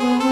Música